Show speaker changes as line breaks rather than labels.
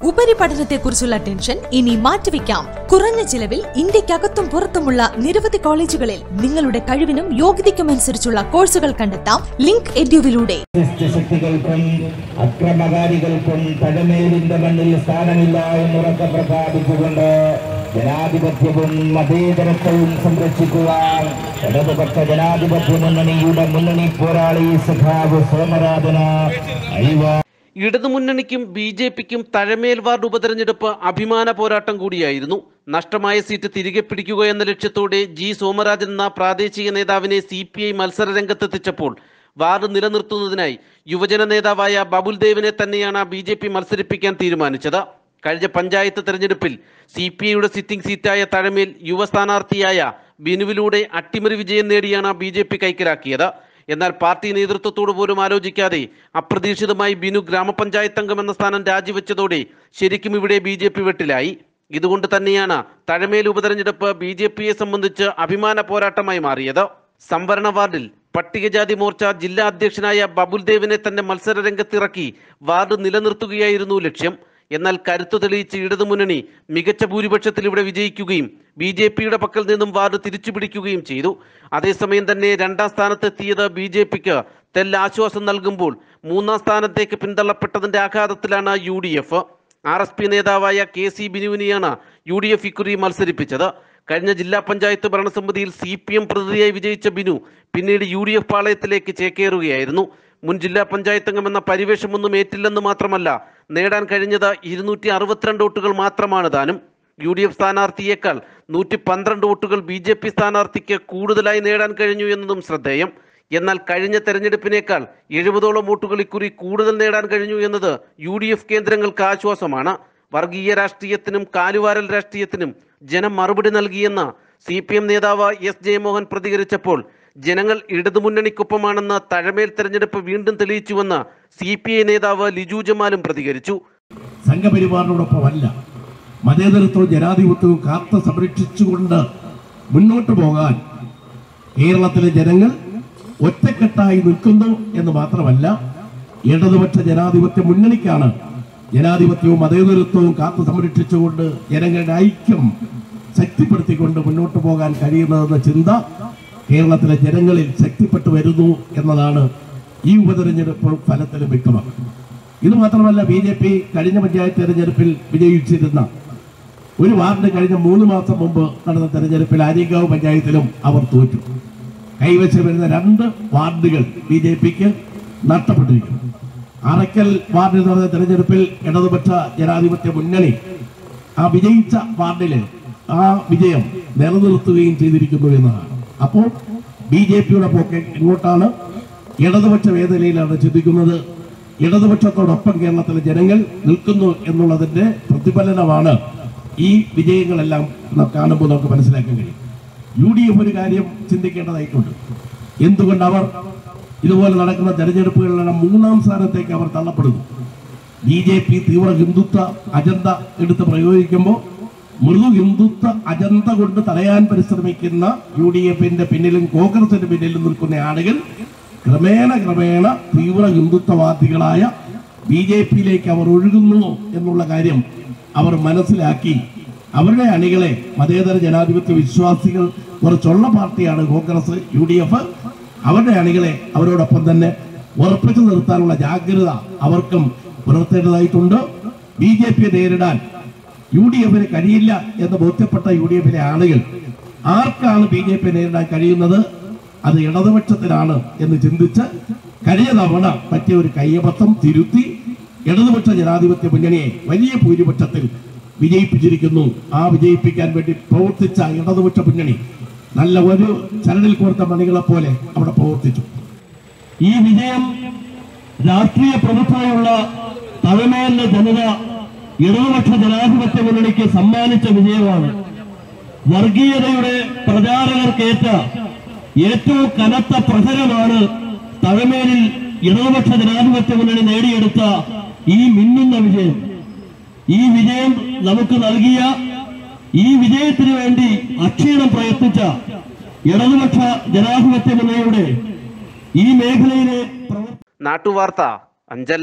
ഉപരിപഠനത്തെക്കുറിച്ചുള്ള tension ഇനി മാറ്റിവെക്കാം. കുറഞ്ഞ ചിലവിൽ ഇന്ത്യക്കകത്തും പുറത്തുമുള്ള നിരവധി കോളേജുകളിൽ നിങ്ങളുടെ കഴിവിനും യോഗ്യതയ്ക്കും അനുസരിച്ചുള്ള കോഴ്സുകൾ കണ്ടെത്താം. ലിങ്ക് എഡ്യൂവിലൂടെ.
ശക്തികൾക്കും അക്രമകാരികൾക്കും തഴമേലിന്റെ മണ്ണിൽ സ്ഥാനമില്ല എന്നുറക്കെ പ്രഖ്യാപിച്ചുകൊണ്ട് ജനാധിപത്യവും മതേതരത്വവും സംരക്ഷിക്കുവാൻ ഇടതുപക്ഷ ജനാധിപത്യ മുന്നണിയുടെ മുന്നണി പോരാളി സഖാവ് സോമരാധന
ഇടതുമുന്നണിക്കും ബി ജെ പിക്കും തഴമേൽ വാർഡ് ഉപതെരഞ്ഞെടുപ്പ് അഭിമാന പോരാട്ടം കൂടിയായിരുന്നു. നഷ്ടമായ സീറ്റ് തിരികെ പിടിക്കുക എന്ന ലക്ഷ്യത്തോടെ ജി സോമരാജൻ എന്ന പ്രാദേശിക നേതാവിനെ സി പി ഐ മത്സര രംഗത്തെത്തിച്ചപ്പോൾ വാർഡ് നിലനിർത്തുന്നതിനായി യുവജന നേതാവായ ബബുൽ ദേവിനെ തന്നെയാണ് ബി ജെ പി മത്സരിപ്പിക്കാൻ തീരുമാനിച്ചത്. കഴിഞ്ഞ പഞ്ചായത്ത് തെരഞ്ഞെടുപ്പിൽ സി പി ഐയുടെ സിറ്റിംഗ് സീറ്റായ തഴമേൽ യുവ സ്ഥാനാർത്ഥിയായ ബിനുവിലൂടെ അട്ടിമറി വിജയം നേടിയാണ് ബി ജെ പി കൈക്കലാക്കിയത്. എന്നാൽ പാർട്ടി നേതൃത്വത്തോട് പോലും ആലോചിക്കാതെ അപ്രതീക്ഷിതമായി ബിനു ഗ്രാമപഞ്ചായത്ത് അംഗം എന്ന സ്ഥാനം രാജിവെച്ചതോടെ ശരിക്കും ഇവിടെ ബി ജെ പി വെട്ടിലായി. ഇതുകൊണ്ട് തന്നെയാണ് തഴമേൽ ഉപതെരഞ്ഞെടുപ്പ് ബി ജെ പിയെ സംബന്ധിച്ച് അഭിമാന പോരാട്ടമായി മാറിയത്. സംവരണ വാർഡിൽ പട്ടികജാതി മോർച്ച ജില്ലാ അധ്യക്ഷനായ ബബുൽദേവിനെ തന്റെ മത്സര രംഗത്തിറക്കി വാർഡ് നിലനിർത്തുകയായിരുന്നു ലക്ഷ്യം. എന്നാൽ കരുത്തു തെളിയിച്ച് ഇടതുമുന്നണി മികച്ച ഭൂരിപക്ഷത്തിൽ ഇവിടെ വിജയിക്കുകയും ബി ജെ പിയുടെ പക്കൽ നിന്നും വാർഡ് തിരിച്ചുപിടിക്കുകയും ചെയ്തു. അതേസമയം തന്നെ രണ്ടാം സ്ഥാനത്തെത്തിയത് ബി ജെ പിക്ക് തെല്ലാശ്വാസം നൽകുമ്പോൾ മൂന്നാം സ്ഥാനത്തേക്ക് പിന്തള്ളപ്പെട്ടതിന്റെ ആഘാതത്തിലാണ് U D F. R S P നേതാവായ കെ സി ബിനുവിനെയാണ് യു ഡി എഫ് ഇക്കുറി മത്സരിപ്പിച്ചത്. കഴിഞ്ഞ ജില്ലാ പഞ്ചായത്ത് ഭരണസമിതിയിൽ സി പി എം പ്രതിനിധിയായി വിജയിച്ച ബിനു പിന്നീട് യു ഡി എഫ് പാളയത്തിലേക്ക് ചേക്കേറുകയായിരുന്നു. മുൻ ജില്ലാ പഞ്ചായത്ത് അംഗം എന്ന പരിവേഷമൊന്നും ഏറ്റില്ലെന്ന് മാത്രമല്ല നേടാൻ കഴിഞ്ഞത് ഇരുന്നൂറ്റി അറുപത്തിരണ്ട് വോട്ടുകൾ മാത്രമാണ് താനും. യു ഡി എഫ് സ്ഥാനാർത്ഥിയേക്കാൾ നൂറ്റി പന്ത്രണ്ട് വോട്ടുകൾ ബി ജെ പി സ്ഥാനാർത്ഥിക്ക് കൂടുതലായി നേടാൻ കഴിഞ്ഞു എന്നതും ശ്രദ്ധേയം. എന്നാൽ കഴിഞ്ഞ തെരഞ്ഞെടുപ്പിനേക്കാൾ എഴുപതോളം വോട്ടുകൾ ഇക്കുറി കൂടുതൽ നേടാൻ കഴിഞ്ഞു എന്നത് യു ഡി എഫ് കേന്ദ്രങ്ങൾക്ക് ആശ്വാസമാണ്. വർഗീയ രാഷ്ട്രീയത്തിനും കാലുവാരൽ രാഷ്ട്രീയത്തിനും ജനം മറുപടി നൽകിയെന്ന് സി പി എം നേതാവ് എസ് ജയമോഹൻ പ്രതികരിച്ചപ്പോൾ ജനങ്ങൾ ഇടതുമുന്നണിക്കൊപ്പമാണെന്ന തഴമേൽ തെരഞ്ഞെടുപ്പ് വീണ്ടും തെളിയിച്ചുവെന്ന് സി പി ഐ നേതാവ് ലിജു ജമാലും പ്രതികരിച്ചു.
സംഘപരിവാറിനോടൊപ്പമല്ല മതേതരത്വവും ജനാധിപത്യവും കാത്തു സംരക്ഷിച്ചുകൊണ്ട് മുന്നോട്ട് പോകാൻ കേരളത്തിലെ ജനങ്ങൾ ഒറ്റക്കെട്ടായി നിൽക്കുന്നു എന്ന് മാത്രമല്ല ഇടതുപക്ഷ ജനാധിപത്യ മുന്നണിക്കാണ് ജനാധിപത്യവും മതേതരത്വവും കാത്തു സംരക്ഷിച്ചുകൊണ്ട് ജനങ്ങളുടെ ഐക്യം ശക്തിപ്പെടുത്തിക്കൊണ്ട് മുന്നോട്ട് പോകാൻ കഴിയുന്നതെന്ന ചിന്ത കേരളത്തിലെ ജനങ്ങളിൽ ശക്തിപ്പെട്ടു വരുന്നു എന്നതാണ് ഈ ഉപതെരഞ്ഞെടുപ്പ് ഫലത്തിൽ വ്യക്തമാക്കുന്നത് ഇത് മാത്രമല്ല ബി ജെ പി കഴിഞ്ഞ പഞ്ചായത്ത് തെരഞ്ഞെടുപ്പിൽ വിജയിച്ചിരുന്ന ഒരു വാർഡ് കഴിഞ്ഞ മൂന്ന് മാസം മുമ്പ് നടന്ന തെരഞ്ഞെടുപ്പിൽ ആര്യങ്കാവ് പഞ്ചായത്തിലും അവർ തോറ്റു. കൈവശം വരുന്ന രണ്ട് വാർഡുകൾ ബി ജെ പിക്ക് നഷ്ടപ്പെട്ടിരിക്കുന്നു. അറയ്ക്കൽ വാർഡിൽ നടന്ന തെരഞ്ഞെടുപ്പിൽ ഇടതുപക്ഷ ജനാധിപത്യ മുന്നണി ആ വിജയിച്ച വാർഡിലെ ആ വിജയം നിലനിർത്തുകയും ചെയ്തിരിക്കുന്നു എന്നതാണ്. അപ്പോൾ ബി ജെ പിയുടെ പോക്കറ്റ് എങ്ങോട്ടാണ് ഇടതുപക്ഷ വേദനയിലാണ് ചിന്തിക്കുന്നത്. ഇടതുപക്ഷത്തോടൊപ്പം കേരളത്തിലെ ജനങ്ങൾ നിൽക്കുന്നു എന്നുള്ളതിന്റെ പ്രതിഫലനമാണ് ഈ വിജയങ്ങളെല്ലാം കാണുമ്പോൾ നമുക്ക് മനസ്സിലാക്കാൻ കഴിയും. യു ഡി എഫ് ഒരു കാര്യം ചിന്തിക്കേണ്ടതായിട്ടുണ്ട്. എന്തുകൊണ്ട് അവർ ഇതുപോലെ നടക്കുന്ന തെരഞ്ഞെടുപ്പുകളിലെല്ലാം മൂന്നാം സ്ഥാനത്തേക്ക് അവർ തള്ളപ്പെടുന്നു? ബി ജെ പി തീവ്ര ഹിന്ദുത്വ അജണ്ട എടുത്ത് പ്രയോഗിക്കുമ്പോൾ മൃദു ഹിന്ദുത്വ അജന്ത കൊണ്ട് തടയാൻ പരിശ്രമിക്കുന്ന യു ഡി എഫിന്റെ പിന്നിലും കോൺഗ്രസിന്റെ പിന്നിലും നിൽക്കുന്ന ആളുകൾ ക്രമേണ ക്രമേണ തീവ്ര ഹിന്ദുത്വവാദികളായ ബി ജെ പിയിലേക്ക് അവർ ഒഴുകുന്നു എന്നുള്ള കാര്യം അവർ മനസ്സിലാക്കി. അവരുടെ അണികളെ മതേതര ജനാധിപത്യ വിശ്വാസികൾ കുറച്ചുള്ള പാർട്ടിയാണ് കോൺഗ്രസ് യു ഡി എഫ് അവരുടെ അണികളെ അവരോടൊപ്പം തന്നെ ഉറപ്പിച്ചു നിർത്താനുള്ള ജാഗ്രത അവർക്കും പുലർത്തേണ്ടതായിട്ടുണ്ട്. ബി ജെ പിയെ നേരിടാൻ യു ഡി എഫിന് കഴിയില്ല എന്ന് ബോധ്യപ്പെട്ട യു ഡി എഫിലെ ആളുകൾ ആർക്കാണ് ബി ജെ പി നേരിടാൻ കഴിയുന്നത്? അത് ഇടതുപക്ഷത്തിലാണ് എന്ന് ചിന്തിച്ച് കഴിഞ്ഞ തവണ പറ്റിയ ഒരു കയ്യബദ്ധം തിരുത്തി ഇടതുപക്ഷ ജനാധിപത്യ മുന്നണിയെ വലിയ ഭൂരിപക്ഷത്തിൽ വിജയിപ്പിച്ചിരിക്കുന്നു. ആ വിജയിപ്പിക്കാൻ വേണ്ടി പ്രവർത്തിച്ച ഇടതുപക്ഷ മുന്നണി നല്ല ഒരു ചരടിൽ കോർത്ത മണികളെ പോലെ അവിടെ പ്രവർത്തിച്ചു.
ഈ വിജയം രാഷ്ട്രീയ പ്രമുഖമായുള്ള തഴമേലിന്റെ ജനത ഇടതുപക്ഷ ജനാധിപത്യ മുന്നണിക്ക് സമ്മാനിച്ച വിജയമാണ്. വർഗീയതയുടെ പ്രചാരകർക്കേറ്റ ഏറ്റവും കനത്ത പ്രഹരമാണ് തഴമേലിൽ ഇടതുപക്ഷ ജനാധിപത്യ മുന്നണി നേടിയെടുത്ത ഈ മിന്നുന്ന വിജയം. ഈ വിജയം നമുക്ക് നൽകിയ ഈ വിജയത്തിന് വേണ്ടി അക്ഷീണം പ്രയത്നിച്ച ഇടതുപക്ഷ ജനാധിപത്യ മുന്നണിയുടെ ഈ മേഖലയിലെ
നാട്ടുവാർത്ത അഞ്ചൽ